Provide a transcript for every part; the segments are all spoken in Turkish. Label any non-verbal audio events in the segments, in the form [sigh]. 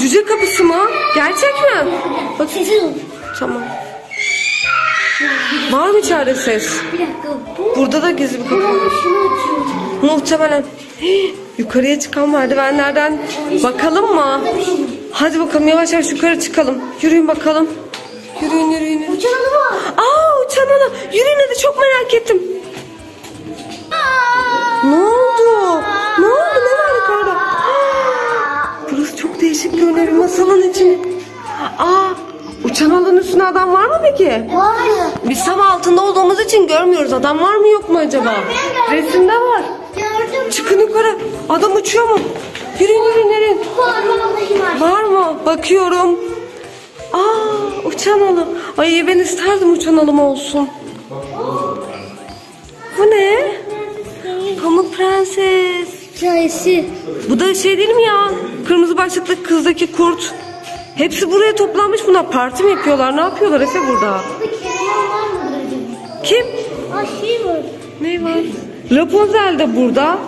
Cüce kapısı mı? Gerçek mi? Bak tamam. Var mı içeride ses? Bir dakika. Bu Burada da gizli bir kapı. var. Muhtemelen. Hii, Yukarıya çıkan merdivenlerden bakalım mı? Hadi bakalım yavaş yavaş yukarı çıkalım. Yürüyün bakalım. Yürüyün yürüyün. yürüyün. Uçan alı var. Aa uçan ana. Yürüyün hadi çok merak ettim. Üstüne adam var mı peki? Var. Biz tam altında olduğumuz için görmüyoruz. Adam var mı yok mu acaba? Resimde var. Gördüm. Çıkın yukarı. Adam uçuyor mu? Yürüyün yürüyün yürüyün. Var mı? Bakıyorum. Aa uçan alım. Ay ben isterdim uçan alım olsun. Bu ne? Pamuk Prenses. Hikayesi. Bu da şey değil mi ya? Kırmızı başlıklı kızdaki kurt. Hepsi buraya toplanmış bunlar. Parti mi yapıyorlar? Ne yapıyorlar Efe burada? Kim? Şey var. Ne var? Rapunzel de burada.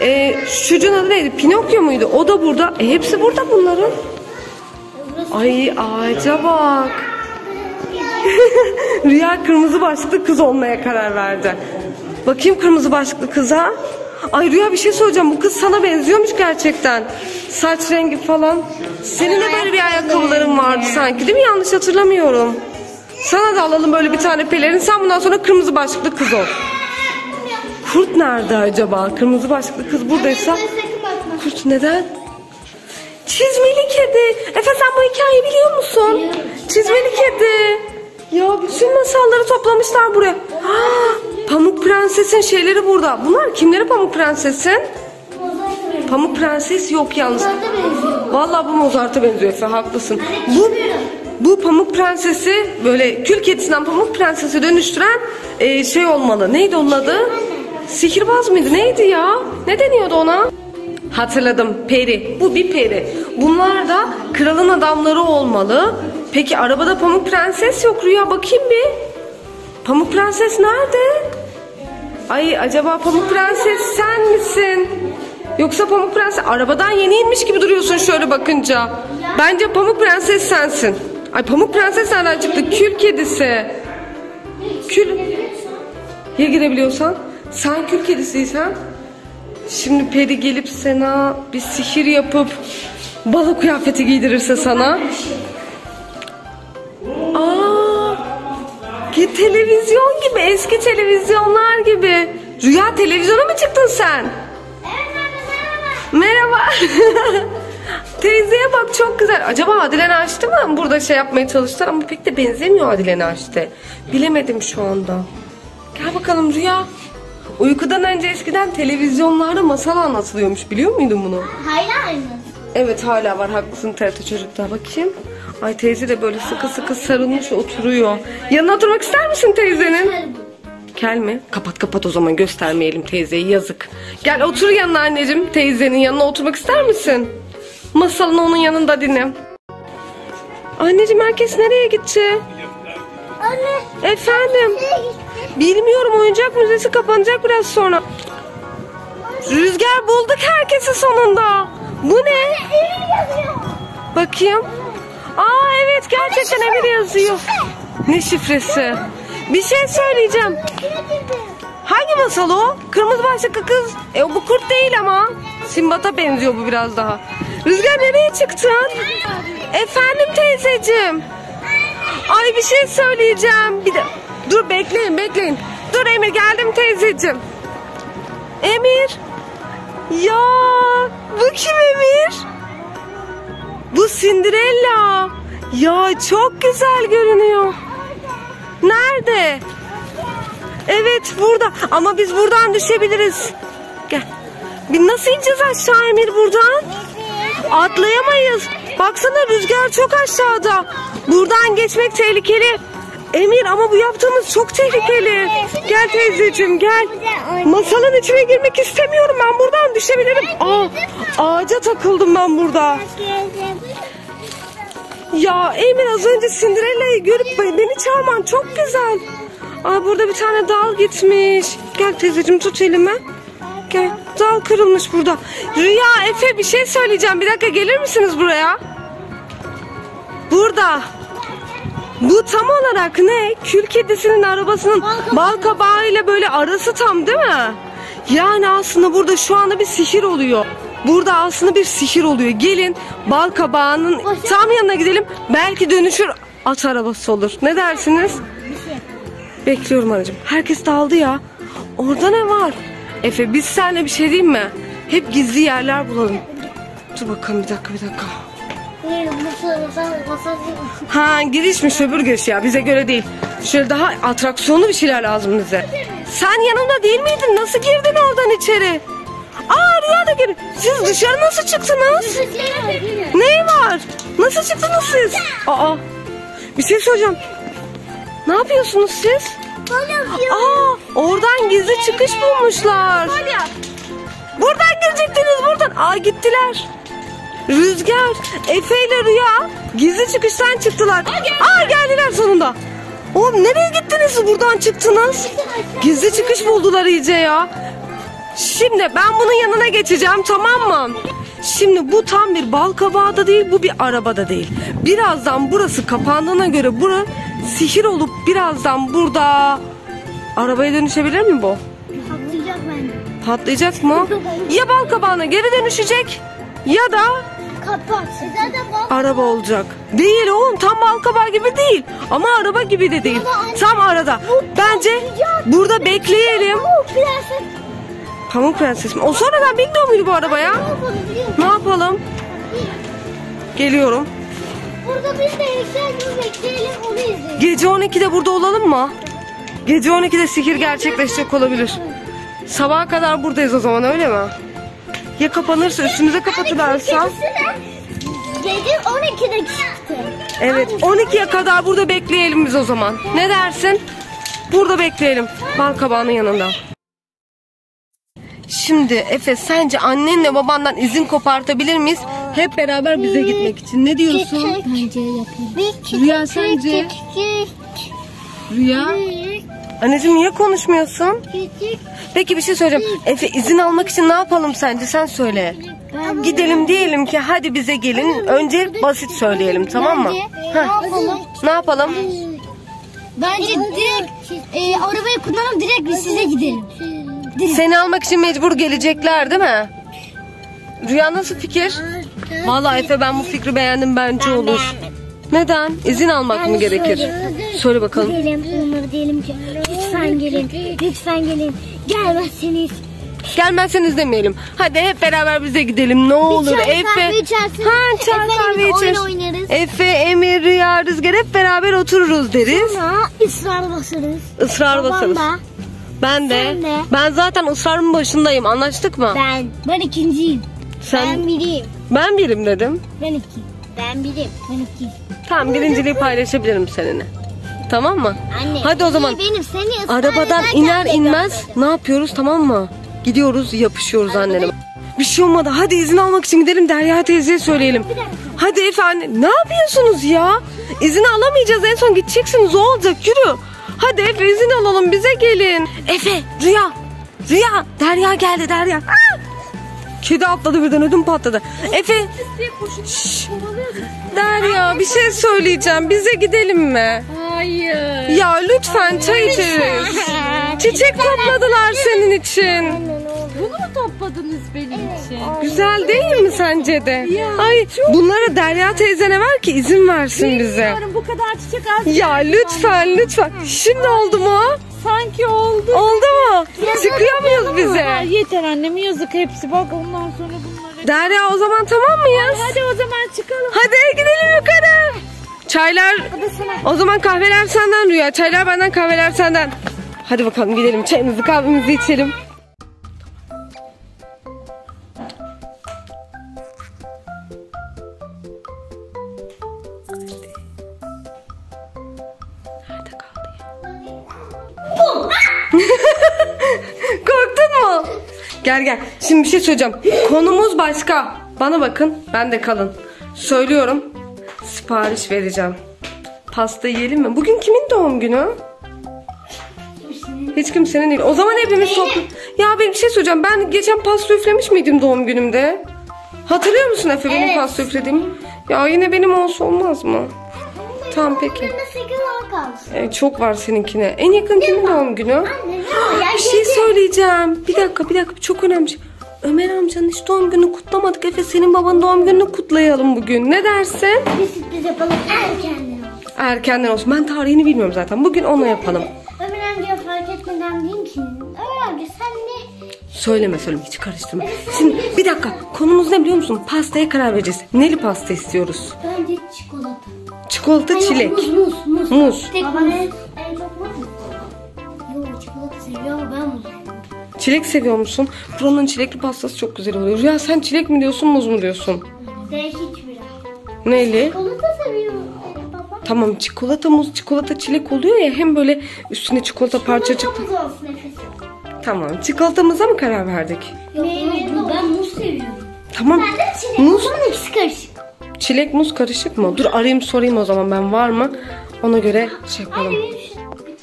Ee, şu çocuğun adı neydi? Pinokyo muydu? O da burada. E, hepsi burada bunların. Ay ağaca bak. [laughs] Rüya kırmızı başlıklı kız olmaya karar verdi. Bakayım kırmızı başlıklı kıza. Ay Rüya bir şey söyleyeceğim. Bu kız sana benziyormuş gerçekten. Saç rengi falan. Senin de böyle bir ayakkabıların vardı sanki değil mi? Yanlış hatırlamıyorum. Sana da alalım böyle bir tane pelerin. Sen bundan sonra kırmızı başlıklı kız ol. Kurt nerede acaba? Kırmızı başlıklı kız buradaysa. Kurt neden? Çizmeli kedi. Efe sen bu hikayeyi biliyor musun? Biliyorum. Çizmeli kedi. Ya bütün masalları toplamışlar buraya. Ha, Pamuk Prenses'in şeyleri burada. Bunlar kimleri Pamuk Prenses'in? Pamuk Prenses yok yalnız. Vallahi bu Mozart'a benziyor Efe haklısın. Bu bu Pamuk Prenses'i böyle kül kedisinden Pamuk Prenses'e dönüştüren e, şey olmalı. Neydi onun adı? Sihirbaz mıydı? Neydi ya? Ne deniyordu ona? Hatırladım. Peri. Bu bir peri. Bunlar da kralın adamları olmalı. Peki arabada Pamuk Prenses yok. Rüya bakayım bir. Pamuk Prenses nerede? Ay acaba Pamuk Prenses sen misin? Yoksa Pamuk Prenses arabadan yeni inmiş gibi duruyorsun şöyle bakınca. Bence Pamuk Prenses sensin. Ay Pamuk Prenses nereden çıktı? Kül kedisi. Kül. Ya girebiliyorsan? Sen kül kedisiysen. Şimdi peri gelip sana bir sihir yapıp balık kıyafeti giydirirse sana. Televizyon gibi eski televizyonlar gibi. Rüya televizyona mı çıktın sen? Merhaba. [laughs] Teyzeye bak çok güzel. Acaba Adile Naşit'i mi burada şey yapmaya çalıştılar ama pek de benzemiyor Adile Naşit'e. Bilemedim şu anda. Gel bakalım Rüya. Uykudan önce eskiden televizyonlarda masal anlatılıyormuş biliyor muydun bunu? Hala aynı. Evet hala var haklısın TRT Çocuk'ta bakayım. Ay teyze de böyle sıkı sıkı sarılmış oturuyor. Yanına oturmak ister misin teyzenin? Gel mi? Kapat kapat o zaman göstermeyelim teyzeyi yazık. Gel otur yanına anneciğim teyzenin yanına oturmak ister misin? Masalını onun yanında dinle. Anneciğim herkes nereye gitti? Anne. Efendim? Bilmiyorum oyuncak müzesi kapanacak biraz sonra. Rüzgar bulduk herkesi sonunda. Bu ne? Bakayım. Aa evet gerçekten Emir yazıyor. Ne şifresi? Bir şey söyleyeceğim. Hangi masal o? Kırmızı başlıklı kız. E o bu kurt değil ama. Simbat'a benziyor bu biraz daha. Rüzgar nereye çıktın? Efendim teyzeciğim. Ay bir şey söyleyeceğim. Bir de dur bekleyin bekleyin. Dur Emir geldim teyzeciğim. Emir. Ya bu kim Emir? Bu Cinderella. Ya çok güzel görünüyor. Nerede? Evet burada ama biz buradan düşebiliriz. Gel. Bir nasıl ineceğiz aşağı Emir buradan? Atlayamayız. Baksana rüzgar çok aşağıda. Buradan geçmek tehlikeli. Emir ama bu yaptığımız çok tehlikeli. Gel teyzeciğim gel. Masalın içine girmek istemiyorum. Ben buradan düşebilirim. Aa, ağaca takıldım ben burada. Ya Emir az önce Cinderella'yı görüp beni çağırman çok güzel. Aa, burada bir tane dal gitmiş. Gel teyzeciğim tut elimi. Gel. Dal kırılmış burada. Rüya Efe bir şey söyleyeceğim. Bir dakika gelir misiniz buraya? Burada. Bu tam olarak ne? Kül kedisinin arabasının bal kabağıyla böyle arası tam değil mi? Yani aslında burada şu anda bir sihir oluyor. Burada aslında bir sihir oluyor. Gelin bal kabağının tam yanına gidelim. Belki dönüşür at arabası olur. Ne dersiniz? Bekliyorum anacığım. Herkes dağıldı ya. Orada ne var? Efe biz seninle bir şey diyeyim mi? Hep gizli yerler bulalım. Dur bakalım bir dakika bir dakika. Ha girişmiş öbür giriş ya bize göre değil. Şöyle daha atraksiyonlu bir şeyler lazım bize. Sen yanımda değil miydin? Nasıl girdin oradan içeri? Aa Rüya da girdi. Siz dışarı nasıl çıktınız? Ne var? Nasıl çıktınız siz? Aa bir şey soracağım. Ne yapıyorsunuz siz? Aa oradan gizli çıkış bulmuşlar. Buradan girecektiniz buradan. Aa gittiler. Rüzgar, Efe ile Rüya gizli çıkıştan çıktılar. Aa geldiler sonunda. Oğlum nereye gittiniz buradan çıktınız? Gizli çıkış buldular iyice ya. Şimdi ben bunun yanına geçeceğim tamam mı? Şimdi bu tam bir bal kabağı da değil bu bir araba da değil. Birazdan burası kapandığına göre bura sihir olup birazdan burada arabaya dönüşebilir mi bu? Patlayacak bence. Patlayacak mı? [laughs] Ya bal kabağına geri dönüşecek ya da Kapat. Bak. araba olacak. Değil oğlum tam bal kabağı gibi değil. Ama araba gibi de değil. Tam arada. Bence burada bekleyelim. Pamuk Prenses mi? O sonradan bilmiyor muydu bu araba ya? Ne yapalım? Geliyorum. Burada biz de gibi bekleyelim onu izleyelim. Gece 12'de burada olalım mı? Gece 12'de sihir gerçekleşecek olabilir. Sabaha kadar buradayız o zaman öyle mi? Ya kapanırsa üstümüze kapatırlarsa? Gece 12'de çıktı. Evet 12'ye kadar burada bekleyelim biz o zaman. Ne dersin? Burada bekleyelim. Bal kabağının yanında. Şimdi Efe sence annenle babandan izin kopartabilir miyiz? Hep beraber bize gitmek için. Ne diyorsun? Bence yapalım. Rüya sence? Rüya? Anneciğim niye konuşmuyorsun? Peki bir şey söyleyeceğim. Efe izin almak için ne yapalım sence? Sen söyle. Gidelim diyelim ki hadi bize gelin. Önce basit söyleyelim tamam mı? Ne Heh. yapalım? Ne yapalım? Bence direkt e, arabayı kullanıp direkt biz size gidelim. Seni almak için mecbur gelecekler değil mi? Rüya nasıl fikir? Vallahi Efe ben bu fikri beğendim bence olur. Neden? İzin almak mı gerekir? Söyle bakalım. Gidelim onlara diyelim ki lütfen gelin, lütfen gelin. Gelmezseniz Gelmezseniz demeyelim. Hadi hep beraber bize gidelim ne olur. çay Efe. Ha çay kahve oynarız. Efe, Emir, Rüya, Rüzgar hep beraber otururuz deriz. sonra ısrar basarız. Israr Babam basarız. da, Ben de. Sen de. Ben zaten ısrarın başındayım. Anlaştık mı? Ben. Ben ikinciyim. Sen Ben biriyim. ben birim dedim. Ben iki. Ben birim. Ben iki. Tamam birinciliği paylaşabilirim seninle. Tamam mı? Anne. Hadi o zaman. Benim seni Arabadan iner inmez ne yapıyoruz tamam mı? Gidiyoruz yapışıyoruz annene. Bir şey olmadı. Hadi izin almak için gidelim Derya teyzeye söyleyelim. Hadi efendim. Ne yapıyorsunuz ya? İzin alamayacağız. En son gideceksiniz. O olacak. Yürü. Hadi Efe izin alalım. Bize gelin. Efe, Rüya. Rüya. Derya geldi Derya. Aa! Kedi atladı birden ödüm patladı. Efe. Şşş. Derya bir şey söyleyeceğim. Bize gidelim mi? Hayır. Ya lütfen çay içeriz. [laughs] Çiçek topladılar senin için. Bunu mu topladınız benim için? Güzel değil mi sence de? Ay bunları Derya teyzene ver ki izin versin bize. Bilmiyorum bu kadar çiçek az. Ya lütfen lütfen. Şimdi oldu mu? Sanki oldu. Oldu mu? Çıkıyor muyuz Ha, bize? yeter annem yazık hepsi bak ondan sonra bunları. Derya o zaman tamam mıyız? Hadi o zaman çıkalım. Hadi gidelim yukarı. Çaylar o zaman kahveler senden Rüya. Çaylar benden kahveler senden. Hadi bakalım gidelim çayımızı kahvemizi içelim. Gel gel. Şimdi bir şey söyleyeceğim. Konumuz başka. Bana bakın. Ben de kalın. Söylüyorum. Sipariş vereceğim. Pasta yiyelim mi? Bugün kimin doğum günü? Hiç kimsenin değil. O zaman hepimiz toplu... Ya bir şey söyleyeceğim. Ben geçen pasta üflemiş miydim doğum günümde? Hatırlıyor musun Efe benim Evet. pasta üflediğimi? Ya yine benim olsa olmaz mı? Tamam peki. Bunda 8 ay kalsın. Ee, çok var seninkine. En yakın kimin doğum günü? Anne ne? Bir şey söyleyeceğim. Bir dakika bir dakika çok önemli. şey. Ömer amcanın hiç doğum gününü kutlamadık. Efe senin babanın doğum gününü kutlayalım bugün. Ne dersin? Bir sürpriz yapalım erkenden olsun. Erkenden olsun. Ben tarihini bilmiyorum zaten. Bugün ona yapalım. Ömer amca fark etmeden değil misin? Ömer amca sen ne? Söyleme söyleme hiç karıştırma. Şimdi bir dakika konumuz ne biliyor musun? Pastaya karar vereceğiz. Neli pasta istiyoruz? Bence çikolata. Çikolata çilek. Muz muz muz. Muz. Tek muz. En çok muz mu? Yok çikolata seviyor ama ben muz seviyorum. Çilek seviyor musun? Buranın çilekli pastası çok güzel oluyor. Rüya sen çilek mi diyorsun muz mu diyorsun? Değişik biraz. Neyli? Çikolata seviyor benim baba. Tamam çikolata muz çikolata çilek oluyor ya hem böyle üstüne çikolata parça çıktı. Muz olsun nefes. Tamam çikolatamıza mı karar verdik? Yok ben muz seviyorum. Tamam. Ben de çilek. Muz Bunun hepsi karışık. Çilek muz karışık mı? Dur arayayım sorayım o zaman ben var mı? Ona göre şey yapalım.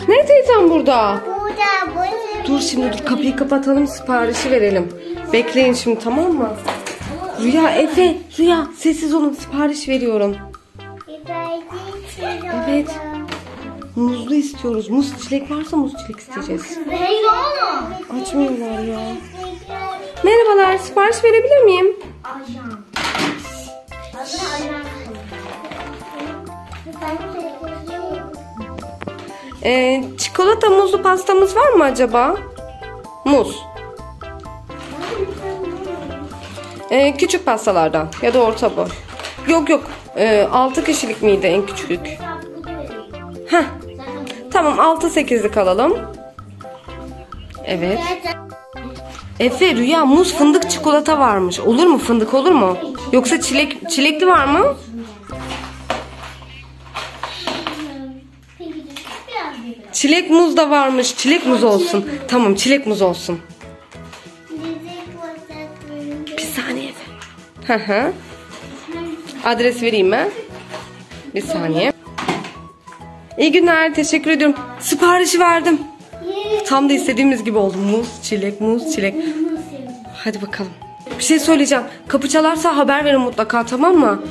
Ne teyzem burada? Burada burada. Dur şimdi dur kapıyı kapatalım siparişi verelim. Bekleyin şimdi tamam mı? Rüya Efe Rüya sessiz olun sipariş veriyorum. Evet. Muzlu istiyoruz. Muz çilek varsa muz çilek isteyeceğiz. Açmıyorlar ya. Merhabalar sipariş verebilir miyim? Ajan. Ee, çikolata muzlu pastamız var mı acaba? Muz. Ee, küçük pastalardan ya da orta boy. Yok yok. Ee, 6 kişilik miydi en küçük? Heh. Tamam 6-8'lik alalım. Evet. Efe Rüya muz fındık çikolata varmış. Olur mu fındık olur mu? Yoksa çilek çilekli var mı? Çilek muz da varmış. Çilek muz olsun. Tamam çilek muz olsun. Bir saniye Efe. Hı hı. Adres vereyim mi? Bir saniye. İyi günler. Teşekkür ediyorum. Siparişi verdim. Tam da istediğimiz gibi oldu. Muz, çilek, muz, çilek. Hadi bakalım. Bir şey söyleyeceğim. Kapı çalarsa haber verin mutlaka tamam mı?